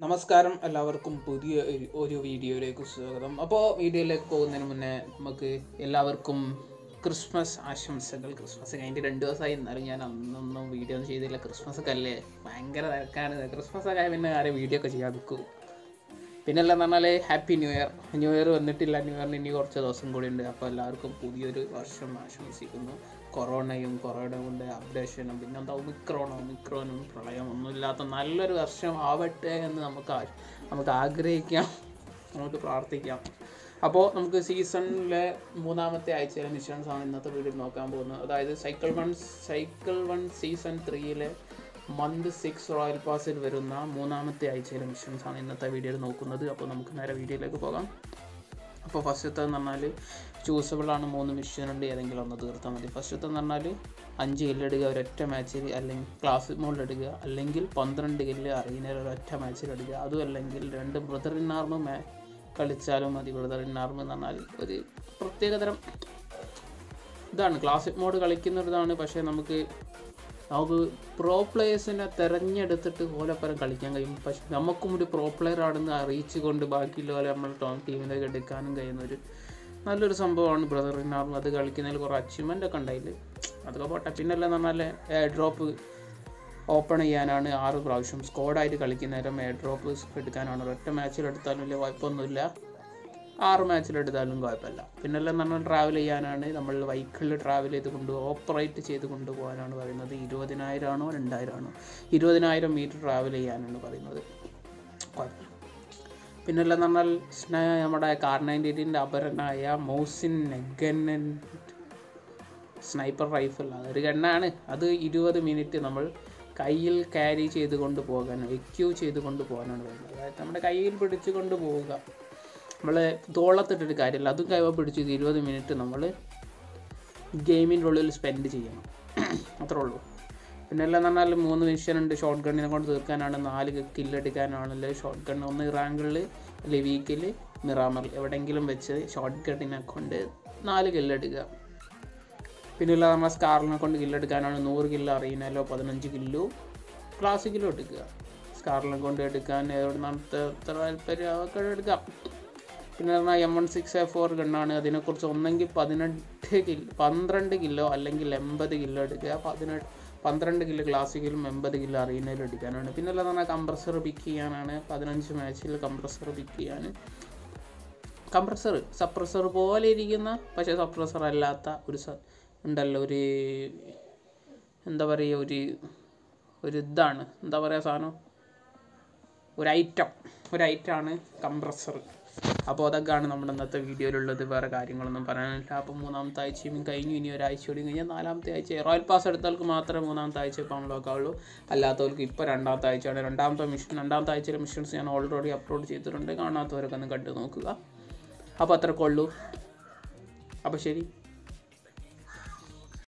നമസ്കാരം എല്ലാവർക്കും പുതിയ ഒരു- വീഡിയോയിലേക്ക് സ്വാഗതം. അപ്പോൾ വീഡിയോയിലേക്ക് പോകുന്നതിന് മുന്നേ നമുക്ക് എല്ലാവർക്കും ക്രിസ്മസ് ആശംസകൾ. ക്രിസ്മസ് കഴിഞ്ഞ് രണ്ട് ദിവസമായി. എന്നാലും ഞാൻ അന്നൊന്നും വീഡിയോ ഒന്നും ചെയ്തില്ല. ക്രിസ്മസ് ഒക്കെ അല്ലേ? ഭയങ്കര തിരക്കാണ്. ക്രിസ്മസ് ഒക്കെ പിന്നെ ആരും വീഡിയോ ഒക്കെ ചെയ്യാൻ നിൽക്കും. പിന്നെ എല്ലാം പറഞ്ഞാൽ happy new year new year വന്നിട്ടില്ല ന്യൂ ഇയറിന് ഇനി കുറച്ച് ദിവസം കൂടി ഉണ്ട്. അപ്പോൾ എല്ലാവർക്കും പുതിയൊരു വർഷം ആശംസിക്കുന്നു. കൊറോണയും കൊറോണ കൊണ്ട് അപ്ഡേഷനും പിന്നെ എന്താ ഒമിക്രോണോ? ഒമിക്രോനും പ്രളയം ഒന്നുമില്ലാത്ത നല്ലൊരു വർഷം ആവട്ടെ എന്ന് നമുക്ക് നമുക്ക് ആഗ്രഹിക്കാം. നമുക്ക് പ്രാർത്ഥിക്കാം. അപ്പോൾ നമുക്ക് സീസണിലെ മൂന്നാമത്തെ ആഴ്ചയിലെ മിഷൻസ് ആണ് ഇന്നത്തെ വീഡിയോ നോക്കാൻ പോകുന്നത്. അതായത് cycle one cycle one season ത്രീയിലെ month six royal പാസിൽ വരുന്ന മൂന്നാമത്തെ ആഴ്ചയിലെ മിഷൻസ് ആണ് ഇന്നത്തെ വീഡിയോയിൽ നോക്കുന്നത്. അപ്പോൾ നമുക്ക് നേരെ വീഡിയോയിലേക്ക് പോകാം. അപ്പോൾ ഫസ്റ്റത്തെ എന്ന് പറഞ്ഞാൽ ചൂസബിളാണ് മൂന്ന് മിഷൻ ഉണ്ട് ഏതെങ്കിലും ഒന്ന് തീർത്താൽ മതി. ഫസ്റ്റത്തെ എന്ന് പറഞ്ഞാൽ അഞ്ച് കില്ലെടുക്കുക ഒരൊറ്റ മാച്ചിൽ അല്ലെങ്കിൽ ക്ലാസ് മോളിൽ എടുക്കുക അല്ലെങ്കിൽ പന്ത്രണ്ട് കില്ല് അറിയുന്ന ഒരൊറ്റ മാച്ചിൽ എടുക്കുക. അതും അല്ലെങ്കിൽ രണ്ട് ബ്രദർ ഇൻ ആർമ് മാ കളിച്ചാലും മതി. ബ്രദർ ഇൻ ആർമ് എന്ന് പറഞ്ഞാൽ ഒരു പ്രത്യേകതരം ഇതാണ്. ക്ലാസിക് മോഡ് കളിക്കുന്ന ഒരു പക്ഷേ നമുക്ക് നമുക്ക് പ്രോ പ്ലേയേഴ്സിനെ തിരഞ്ഞെടുത്തിട്ട് ഓലപ്പരം കളിക്കാൻ കഴിയും. പക്ഷെ നമുക്കും ഒരു പ്രോ പ്ലെയർ ആണെന്ന് അറിയിച്ചുകൊണ്ട് ബാക്കിയുള്ളവരെ നമ്മൾ ടോം ടീമിലേക്ക് എടുക്കാനും കഴിയുന്ന ഒരു നല്ലൊരു സംഭവമാണ് ബ്രദർ ഇന്നാറും അത് കളിക്കുന്നതിൽ കുറേ അച്ചീവ്മെന്റ് ഒക്കെ ഉണ്ടായില്ല? അതൊക്കെ പോട്ടെ. പിന്നല്ല പറഞ്ഞാൽ എയർ ഡ്രോപ്പ് ഓപ്പൺ ചെയ്യാനാണ് ആറ് പ്രാവശ്യം സ്ക്വാഡായിട്ട് കളിക്കുന്നേരം എയർ ഡ്രോപ്പ് എടുക്കാനാണ് ഒറ്റ മാച്ചിൽ എടുത്താലും വലിയ കുഴപ്പമൊന്നുമില്ല. ആറ് മാച്ചിലെടുത്താലും കുഴപ്പമില്ല. പിന്നെല്ലാം നമ്മൾ ട്രാവൽ ചെയ്യാനാണ് നമ്മൾ വൈക്കിളിൽ ട്രാവൽ ചെയ്ത് കൊണ്ട് ഓപ്പറേറ്റ് ചെയ്ത് കൊണ്ടുപോകാനാണ് പറയുന്നത്. ഇരുപതിനായിരം ആണോ രണ്ടായിരം ആണോ ഇരുപതിനായിരം മീറ്റർ ട്രാവൽ ചെയ്യാനാണ് പറയുന്നത്. കുഴപ്പമില്ല. പിന്നെല്ലാം പറഞ്ഞാൽ നമ്മുടെ കാർ നയന്റി എയ്റ്റിന്റെ അപരനായ മൗസിൻ നെഗൻ സ്നൈപ്പർ റൈഫിൾ. അതൊരു ഗണ്ണാണ്. അത് ഇരുപത് മിനിറ്റ് നമ്മൾ കയ്യിൽ ക്യാരി ചെയ്ത് കൊണ്ട് പോകാൻ എക്യൂ ചെയ്ത് കൊണ്ട് പോകാനാണ് പറയുന്നത്. അതായത് നമ്മുടെ കയ്യിൽ പിടിച്ചു കൊണ്ട് പോവുക. നമ്മൾ തോളത്തിട്ടൊരു കാര്യമില്ല. അതും കൈവ പിടിച്ച് ഇരുപത് മിനിറ്റ് നമ്മൾ ഗെയിമിന്റെ ഉള്ളിൽ സ്പെൻഡ് ചെയ്യണം. അത്രേ ഉള്ളൂ. പിന്നെ എല്ലാം പറഞ്ഞാൽ മൂന്ന് മിഷൻ ഉണ്ട്. ഷോർട്ട് ഗണ്ണിനെ കൊണ്ട് തീർക്കാനാണ് നാല് കില്ലെടുക്കാനാണല്ലേ ഷോർട്ട് ഗൺ ഒന്ന് റാങ്കിളിൽ അല്ലെങ്കിൽ വീക്കിൽ മിറാമറിൽ എവിടെയെങ്കിലും വെച്ച് ഷോർട്ട് ഗണ്ണിനെ കൊണ്ട് നാല് കില്ലെടുക്കുക പിന്നെ ഇല്ല നമ്മൾ സ്കാറിനെ കൊണ്ട് കില്ലെടുക്കാനാണ് നൂറ് കില്ല് അറിയുന്നല്ലോ പതിനഞ്ച് കില്ലോ ക്ലാസിക്കിലും എടുക്കുക. സ്കാറിനെ കൊണ്ട് എടുക്കാൻ എത്ര താല്പര്യം? അതൊക്കെ എടുക്കാം. പിന്നെ പറഞ്ഞാൽ M one six A four ഗണ്ണാണ്. അതിനെക്കുറിച്ച് ഒന്നെങ്കിൽ പതിനെട്ട് കിലോ പന്ത്രണ്ട് കിലോ അല്ലെങ്കിൽ എൺപത് കിലോ എടുക്കുക. പതിനെട്ട് പന്ത്രണ്ട് കിലോ ക്ലാസിക്കലും എൺപത് കിലോ അറിയുന്നതിലും എടുക്കാനാണ്. പിന്നെ അല്ലാതെ പറഞ്ഞാൽ കംപ്രസർ പിക്ക് ചെയ്യാനാണ്. പതിനഞ്ച് മാച്ചിൽ കംപ്രസർ പിക്ക് ചെയ്യാൻ കംപ്രസർ സപ്രസർ പോലെ ഇരിക്കുന്ന പക്ഷേ സപ്രസർ അല്ലാത്ത ഒരു സ ഉണ്ടല്ലോ ഒരു എന്താ പറയുക ഒരു ഒരു ഇതാണ്. എന്താ പറയുക സാധനം ഒരു ഐറ്റം ഒരു ഐറ്റമാണ് കംപ്രസർ അപ്പോൾ അതൊക്കെയാണ് നമ്മുടെ ഇന്നത്തെ വീഡിയോയിലുള്ളത്. വേറെ കാര്യങ്ങളൊന്നും പറയാനില്ല. അപ്പോൾ മൂന്നാമത്തെ ആഴ്ചയും കഴിഞ്ഞു. ഇനി ഒരാഴ്ച കൂടി കഴിഞ്ഞാൽ നാലാമത്തെ ആഴ്ച. റോയൽ പാസ് എടുത്തവർക്ക് മാത്രമേ മൂന്നാമത്തെ ആഴ്ച ഇപ്പോൾ അൺലോക്കാവുള്ളൂ അല്ലാത്തവർക്ക് ഇപ്പോൾ രണ്ടാമത്തെ ആഴ്ചയാണ്. രണ്ടാമത്തെ മിഷൻ രണ്ടാമത്തെ ആഴ്ചയിലെ മിഷൻസ് ഞാൻ ഓൾറെഡി അപ്ലോഡ് ചെയ്തിട്ടുണ്ട്. കാണാത്തവരൊക്കെ ഒന്ന് കണ്ടു നോക്കുക. അപ്പോൾ അത്രക്കുള്ളൂ അപ്പോൾ ശരി.